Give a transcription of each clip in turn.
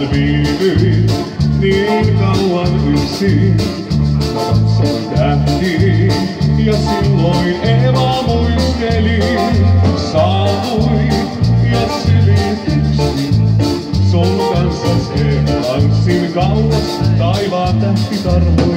Viivyin, niin kauan yksin, mä katsoin tähtiin ja silloin Eeva muisteli. Saavui ja selityksi, sun kanssas Eeva tanssin kauas taivaan tähtitarhoihin.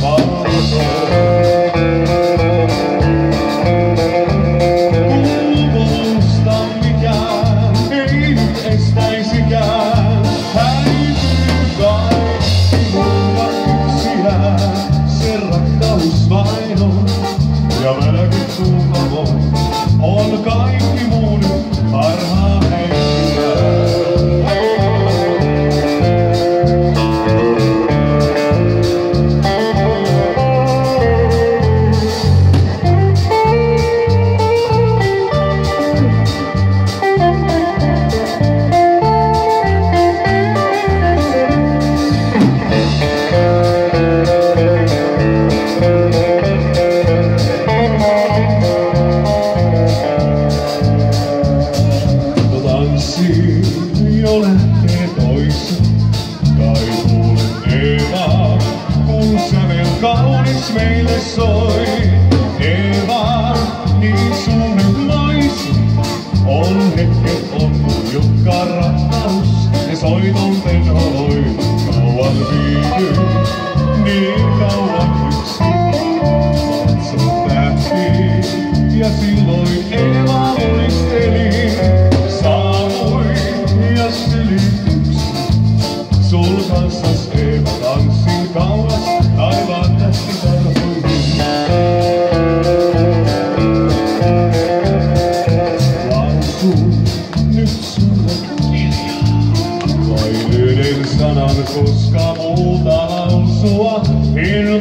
Se rakkaus vain on, ja välkin kuulamo jo lähtee toisen, kaipuun Eeva, kun sävel kaunis meille soi. Eeva, niin suuret naiset, on hetket on, jotka rakkaus ja soiton tenoi. Kauan viihdy, niin kauan yksin, katson tähtiin ja sanan, koska muuta lausua en